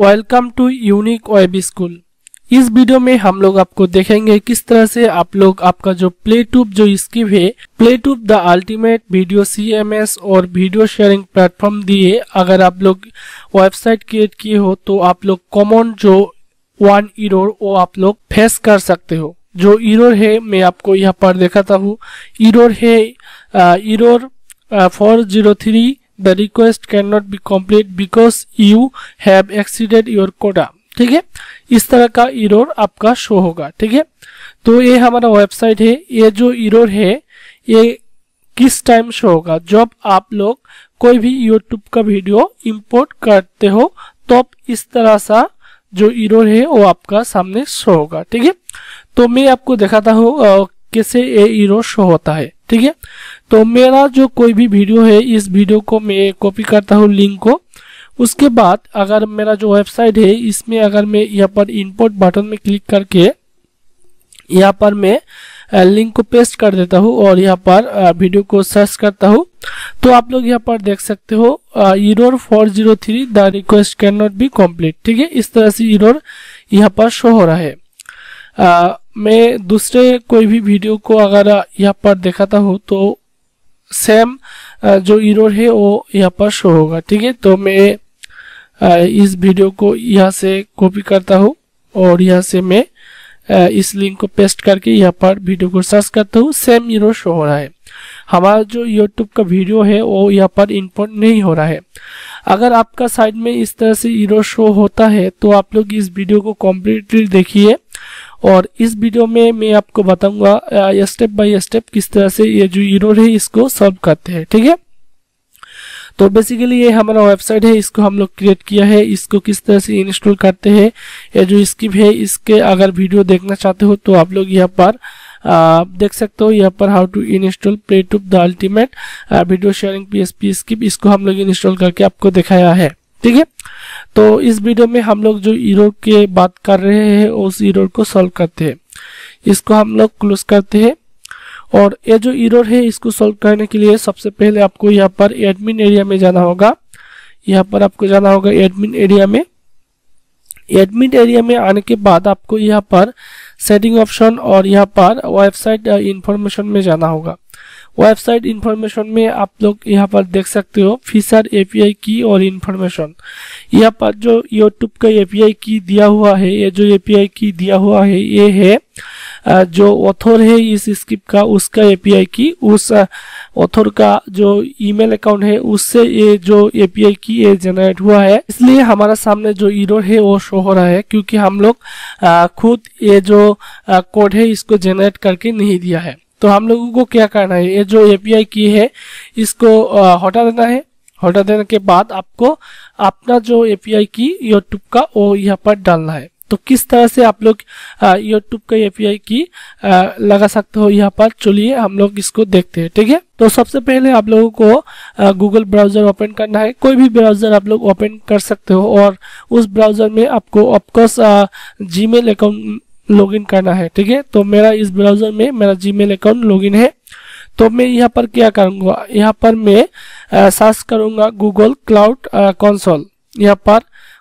Welcome to unique web school इस video में हम लोग आपको देखेंगे किस तरह से आप लोग आपका जो प्ले ट्यूब जो स्किप है play tube the ultimate video CMS और वीडियो शेयरिंग प्लेटफॉर्म दिए, अगर आप लोग वेबसाइट क्रिएट किए हो तो आप लोग कॉमन जो वन इरोर वो आप लोग फेस कर सकते हो। जो इरोर है, मैं आपको यहाँ पर दिखाता हूँ। इरोर है error four zero three the request cannot be complete because you have exceeded your quota. ठीक है? इस तरह का इरोर आपका शो होगा, ठीक है? तो ये हमारा वेबसाइट है। ये जो इरोर है, ये किस टाइम शो होगा? जब आप लोग कोई भी यूट्यूब का वीडियो इंपोर्ट करते हो तो इस तरह सा जो इरोर है, वो आपका सामने शो होगा, ठीक है? तो मैं आपको दिखाता हूँ कैसे ये इरोर शो होता है, ठीक है? तो मेरा जो कोई भी वीडियो है, इस वीडियो को मैं कॉपी करता हूँ लिंक को। उसके बाद अगर मेरा जो वेबसाइट है, इसमें अगर मैं यहाँ पर इंपोर्ट बटन में क्लिक करके यहाँ पर मैं लिंक को पेस्ट कर देता हूँ और यहाँ पर वीडियो को सर्च करता हूँ। तो आप लोग यहाँ पर देख सकते हो error four zero three the request can not be complete ठीक है? इस तरह से इरोर यहाँ पर शो हो रहा है। मैं दूसरे कोई भी वीडियो को अगर यहाँ पर दिखाता हूँ तो सेम जो इरोर है, वो यहाँ पर शो होगा, ठीक है? तो मैं इस वीडियो को यहाँ से कॉपी करता हूँ, और यहाँ से मैं इस लिंक को पेस्ट करके यहाँ पर वीडियो को सर्च करता हूँ सेम इरोर शो हो रहा है। हमारा जो यूट्यूब का वीडियो है, वो यहाँ पर इम्पोर्ट नहीं हो रहा है। अगर आपका साइड में इस तरह से इरो शो होता है तो आप लोग इस वीडियो को कम्प्लीटली देखिए। और इस वीडियो में मैं आपको बताऊँगा स्टेप बाय स्टेप किस तरह से ये जो इरोर है, इसको सॉल्व करते हैं, ठीक है? तो बेसिकली ये हमारा वेबसाइट है, इसको हम लोग क्रिएट किया है, इसको किस तरह से इंस्टॉल करते हैं, ये जो स्किप है, इसके अगर वीडियो देखना चाहते हो तो आप लोग यहाँ पर आप देख सकते हो, यहाँ पर how to install play tube the ultimate video sharing P S P script इसको हम लोग इंस्टॉल करके आपको दिखाया है। ठीक है? तो इस वीडियो में हम लोग जो इरोर के बात कर रहे हैं, उस इरोर को सॉल्व करते हैं। इसको हम लोग क्लोज करते हैं। और ये जो इरोर है, इसको सॉल्व करने के लिए सबसे पहले आपको यहाँ पर एडमिन एरिया में जाना होगा। यहाँ पर आपको जाना होगा एडमिन एरिया में। एडमिन एरिया में आने के बाद आपको यहाँ पर सेटिंग ऑप्शन और यहाँ पर वेबसाइट इंफॉर्मेशन में जाना होगा। वेबसाइट इंफॉर्मेशन में आप लोग यहाँ पर देख सकते हो फीचर एपीआई की और इन्फॉर्मेशन। यहाँ पर जो यूट्यूब का एपीआई की दिया हुआ है, ये जो एपीआई की दिया हुआ है, ये है जो ऑथर है इस स्क्रिप्ट का, उसका एपीआई की, उस ऑथर का जो ईमेल अकाउंट है, उससे ये जो एपीआई की ये जनरेट हुआ है। इसलिए हमारा सामने जो इरोर है, वो शो हो रहा है, क्योंकि हम लोग खुद ये जो कोड है, इसको जनरेट करके नहीं दिया है। तो हम लोगों को क्या करना है? ये जो एपीआई की है इसको हटा देना है। हटा देने के बाद आपको अपना जो एपीआई की यूट्यूब का वो यहाँ पर डालना है। तो किस तरह से आप लोग यूट्यूब का एपीआई की आ, लगा सकते हो यहाँ पर? चलिए हम लोग इसको देखते हैं ठीक है? तो सबसे पहले आप लोगों को गूगल ब्राउज़र ओपन करना है। कोई भी ब्राउज़र आप लोग ओपन कर सकते हो और उस ब्राउज़र में आपको ऑफकोर्स जीमेल अकाउंट लॉगिन करना है, ठीक है? तो मेरा इस ब्राउज़र में, मेरा जीमेल अकाउंट लॉगिन है। तो मैं यहाँ पर क्या करूँगा? यहाँ पर मैं सर्च करूँगा गूगल क्लाउड कंसोल यहाँ पर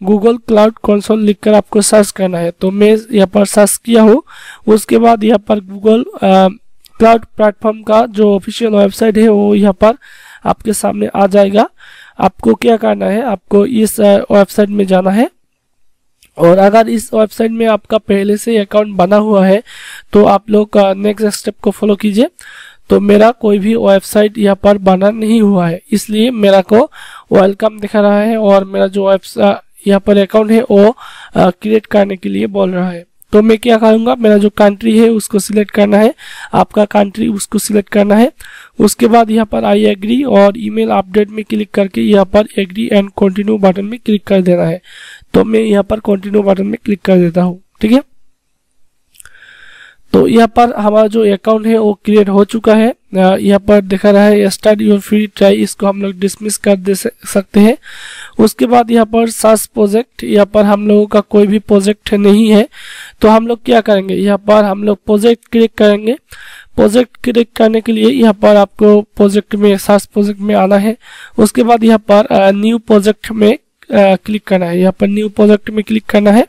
गूगल क्लाउड कंसोल लिखकर आपको सर्च करना है। तो मैं यहाँ पर सर्च किया हूँ। उसके बाद यहाँ पर गूगल क्लाउड प्लेटफॉर्म का जो ऑफिशियल वेबसाइट है, वो यहाँ पर आपके सामने आ जाएगा। आपको क्या करना है? आपको इस वेबसाइट में जाना है। और अगर इस वेबसाइट में आपका पहले से अकाउंट बना हुआ है तो आप लोग नेक्स्ट स्टेप को फॉलो कीजिए। तो मेरा कोई भी वेबसाइट यहाँ पर बना नहीं हुआ है, इसलिए मेरा को वेलकम दिखा रहा है और मेरा जो वेबसाइट यहाँ पर अकाउंट है, वो क्रिएट करने के लिए बोल रहा है। तो मैं क्या करूँगा, मेरा जो कंट्री है, उसको सिलेक्ट करना है। आपका कंट्री उसको सिलेक्ट करना है। उसके बाद यहाँ पर आई एग्री और ईमेल अपडेट में क्लिक करके यहाँ पर एग्री एंड कंटिन्यू बटन में क्लिक कर देना है। तो मैं यहाँ पर कंटिन्यू बटन में क्लिक कर देता हूँ। ठीक है? तो यहाँ पर हमारा जो अकाउंट है, वो क्रिएट हो चुका है। यहाँ पर दिखा रहा है स्टार्ट योर फ्री ट्राई इसको हम लोग डिसमिस कर दे सकते हैं। उसके बाद यहाँ पर सास प्रोजेक्ट यहाँ पर हम लोगों का कोई भी प्रोजेक्ट नहीं है। तो हम लोग क्या करेंगे? यहाँ पर हम लोग प्रोजेक्ट क्लिक करेंगे। प्रोजेक्ट क्लिक करने के लिए यहाँ पर आपको प्रोजेक्ट में सास प्रोजेक्ट में आना है। उसके बाद यहाँ पर न्यू प्रोजेक्ट में क्लिक करना है। यहाँ पर न्यू प्रोजेक्ट में क्लिक करना है।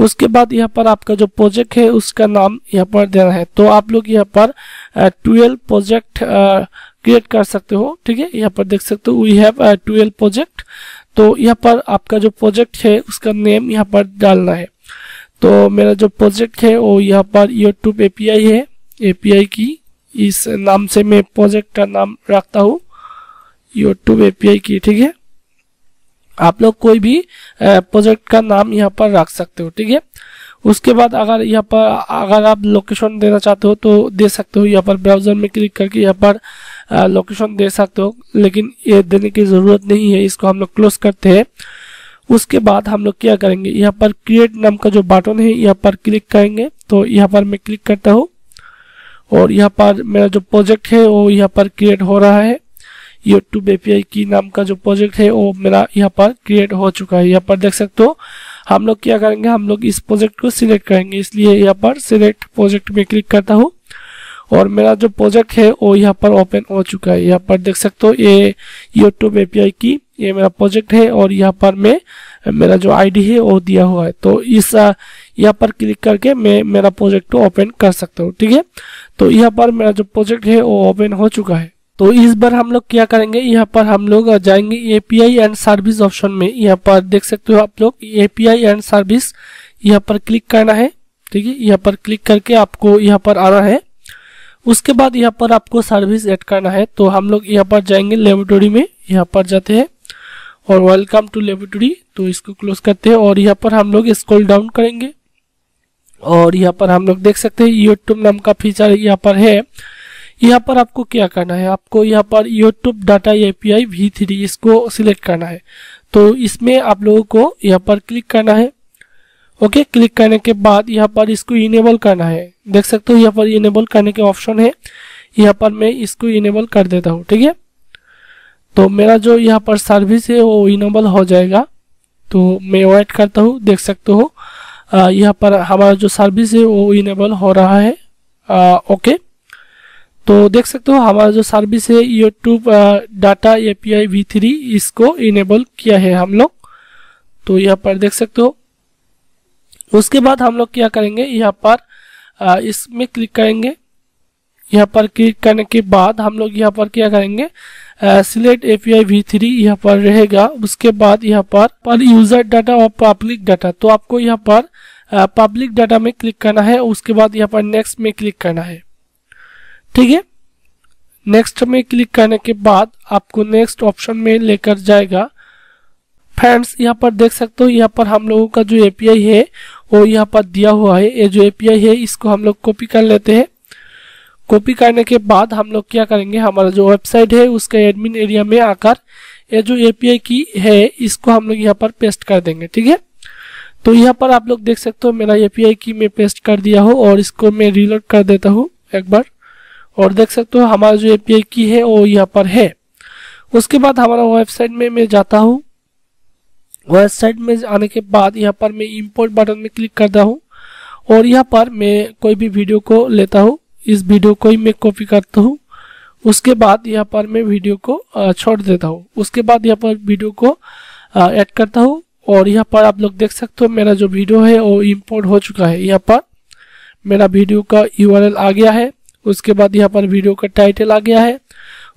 उसके बाद यहाँ पर आपका जो प्रोजेक्ट है, उसका नाम यहाँ पर देना है। तो आप लोग यहाँ पर ट्वेल्व प्रोजेक्ट क्रिएट कर सकते हो। ठीक है? यहाँ पर देख सकते हो वी हैव ट्वेल्व प्रोजेक्ट तो यहाँ पर आपका जो प्रोजेक्ट है, उसका नेम यहाँ पर डालना है। तो मेरा जो प्रोजेक्ट है, वो यहाँ पर यूट्यूब एपीआई है। एपीआई की, इस नाम से मैं प्रोजेक्ट का नाम रखता हूँ। यूट्यूब एपीआई की, ठीक है? आप लोग कोई भी प्रोजेक्ट का नाम यहाँ पर रख सकते हो, ठीक है? उसके बाद अगर यहाँ पर, अगर आप लोकेशन देना चाहते हो तो दे सकते हो। यहाँ पर ब्राउज़र में क्लिक करके यहाँ पर लोकेशन दे सकते हो, लेकिन ये देने की ज़रूरत नहीं है। इसको हम लोग क्लोज करते हैं। उसके बाद हम लोग क्या करेंगे? यहाँ पर क्रिएट नाम का जो बटन है, यहाँ पर क्लिक करेंगे। तो यहाँ पर मैं क्लिक करता हूँ। और यहाँ पर मेरा जो प्रोजेक्ट है, वो यहाँ पर क्रिएट हो रहा है। यूट्यूब एपीआई की नाम का जो प्रोजेक्ट है, वो मेरा यहाँ पर क्रिएट हो चुका है। यहाँ पर देख सकते हो, हम लोग क्या करेंगे, हम लोग इस प्रोजेक्ट को सिलेक्ट करेंगे। इसलिए यहाँ पर सिलेक्ट प्रोजेक्ट में क्लिक करता हूँ और मेरा जो प्रोजेक्ट है, वो यहाँ पर ओपन हो चुका है। यहाँ पर देख सकते हो, ये यूट्यूब एपीआई की, ये मेरा प्रोजेक्ट है और यहाँ पर मैं, मेरा जो आईडी है, वो दिया हुआ है। तो इस यहाँ पर क्लिक करके मैं मेरा प्रोजेक्ट को ओपन कर सकता हूँ, ठीक है? तो यहाँ पर मेरा जो प्रोजेक्ट है, वो ओपन हो चुका है। तो इस बार हम लोग क्या करेंगे यहाँ पर हम लोग जाएँगे एपीआई एंड सर्विस ऑप्शन में यहाँ पर देख सकते हो आप लोग एपीआई एंड सर्विस यहाँ पर क्लिक करना है ठीक है यहाँ पर क्लिक करके आपको यहाँ पर आना है उसके बाद यहाँ पर आपको सर्विस ऐड करना है तो हम लोग यहाँ पर जाएँगे लेबोरेटरी में यहाँ पर जाते हैं और वेलकम टू लेबोरेटरी तो इसको क्लोज करते हैं और यहाँ पर हम लोग स्क्रॉल डाउन करेंगे और यहाँ पर हम लोग देख सकते हैं यूट्यूब नाम का फीचर यहाँ पर है यहाँ पर आपको क्या करना है? आपको यहाँ पर YouTube data API v three इसको सिलेक्ट करना है। तो इसमें आप लोगों को यहाँ पर क्लिक करना है। ओके क्लिक करने के बाद यहाँ पर इसको इनेबल करना है। देख सकते हो यहाँ पर इनेबल करने के ऑप्शन है। यहाँ पर मैं इसको इनेबल कर देता हूँ ठीक है? तो मेरा जो यहाँ पर सर्विस है वो इनेबल हो जाएगा। तो मैं वेट करता हूँ देख सकते हो। यहाँ पर हमारा जो सर्विस है वो इनेबल हो रहा है। आ, ओके तो देख सकते हो, हमारा जो सर्विस है YouTube data API v three इसको इनेबल किया है हम लोग। तो यहाँ पर देख सकते हो। उसके बाद हम लोग क्या करेंगे, यहाँ पर इसमें क्लिक करेंगे। यहाँ पर क्लिक करने के बाद हम लोग यहाँ पर क्या करेंगे सिलेक्ट एपीआई वी थ्री यहाँ पर रहेगा। उसके बाद यहाँ पर पर यूज़र डाटा और पब्लिक डाटा तो आपको यहाँ पर पब्लिक डाटा में क्लिक करना है, उसके बाद यहाँ पर नेक्स्ट में क्लिक करना है। ठीक है? नेक्स्ट में क्लिक करने के बाद आपको नेक्स्ट ऑप्शन में लेकर जाएगा। फ्रेंड्स यहाँ पर देख सकते हो, यहाँ पर हम लोगों का जो एपीआई है, वो यहाँ पर दिया हुआ है। ये जो एपीआई है, इसको हम लोग कॉपी कर लेते हैं। कॉपी करने के बाद हम लोग क्या करेंगे? हमारा जो वेबसाइट है, उसका एडमिन एरिया में आकर ये जो एपीआई की है, इसको हम लोग यहाँ पर पेस्ट कर देंगे, ठीक है? तो यहाँ पर आप लोग देख सकते हो, मेरा एपीआई की मैं पेस्ट कर दिया हूँ और इसको मैं रिलोड कर देता हूँ, एक बार। और देख सकते हो, हमारा जो एपीआई की है, वो यहाँ पर है। उसके बाद हमारा वेबसाइट में मैं जाता हूँ। वेबसाइट में आने के बाद यहाँ पर मैं इंपोर्ट बटन में क्लिक करता हूँ। और यहाँ पर मैं कोई भी वीडियो को लेता हूँ। इस वीडियो को ही मैं कॉपी करता हूँ। उसके बाद यहाँ पर मैं वीडियो को छोड़ देता हूँ। उसके बाद यहाँ पर वीडियो को ऐड करता हूँ। और यहाँ पर आप लोग देख सकते हो, मेरा जो वीडियो है, वो इंपोर्ट हो चुका है। यहाँ पर मेरा वीडियो का यूआरएल आ गया है। उसके बाद यहाँ पर वीडियो का टाइटल आ गया है।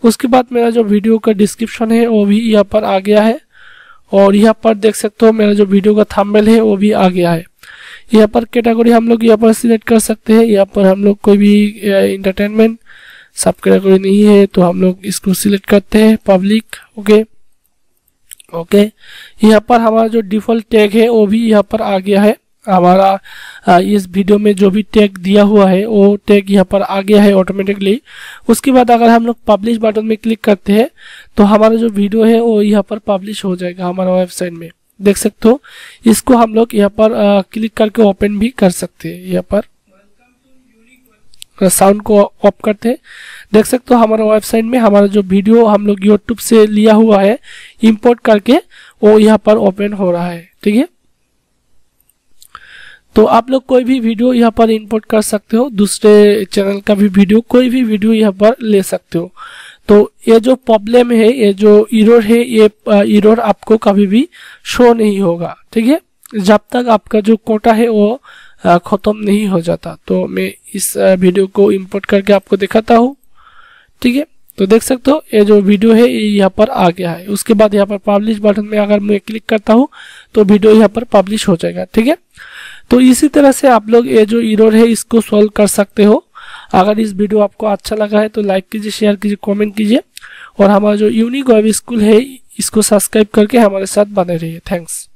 उसके बाद मेरा जो वीडियो का डिस्क्रिप्शन है, वो भी यहाँ पर आ गया है। और यहाँ पर देख सकते हो मेरा जो वीडियो का थंबनेल है, वो भी आ गया है। यहाँ पर कैटेगरी हम लोग यहाँ पर सिलेक्ट कर सकते हैं। यहाँ पर हम लोग कोई भी इंटरटेनमेंट सब कैटेगरी नहीं है तो हम लोग इसको सिलेक्ट करते हैं पब्लिक ओके ओके यहाँ पर हमारा जो डिफ़ॉल्ट टैग है, वो भी यहाँ पर आ गया है। हमारा इस वीडियो में जो भी टैग दिया हुआ है वो टैग यहाँ पर आ गया है ऑटोमेटिकली उसके बाद अगर हम लोग पब्लिश बटन में क्लिक करते हैं तो हमारा जो वीडियो है वो यहाँ पर पब्लिश हो जाएगा हमारा वेबसाइट में। देख सकते हो? इसको हम लोग यहाँ पर आ, क्लिक करके ओपन भी कर सकते हैं यहाँ पर। साउंड को ऑफ़ करते हैं। देख सकते हो हमारा वेबसाइट में हमारा जो वीडियो हम लोग यूट्यूब से लिया हुआ है इंपोर्ट करके वो यहाँ पर ओपन हो रहा है। ठीक है? तो आप लोग कोई भी वीडियो यहाँ पर इंपोर्ट कर सकते हो, दूसरे चैनल का भी वीडियो कोई भी वीडियो यहाँ पर ले सकते हो। तो ये जो प्रॉब्लम है, ये जो इरोर है, ये इरोर आपको कभी भी शो नहीं होगा, ठीक है? जब तक आपका जो कोटा है वो ख़त्म नहीं हो जाता। तो मैं इस वीडियो को इंपोर्ट करके आपको दिखाता हूँ, ठीक है? तो देख सकते हो, ये जो वीडियो है, ये यहाँ पर आ गया है। उसके बाद यहाँ पर पब्लिश बटन में अगर मैं क्लिक करता हूँ तो वीडियो यहाँ पर पब्लिश हो जाएगा, ठीक है? तो इसी तरह से आप लोग ये जो इरोर है, इसको सॉल्व कर सकते हो। अगर इस वीडियो आपको अच्छा लगा है तो लाइक कीजिए शेयर कीजिए कमेंट कीजिए। और हमारा जो यूनिक वेब स्कूल है, इसको सब्सक्राइब करके हमारे साथ बने रहिए। थैंक्स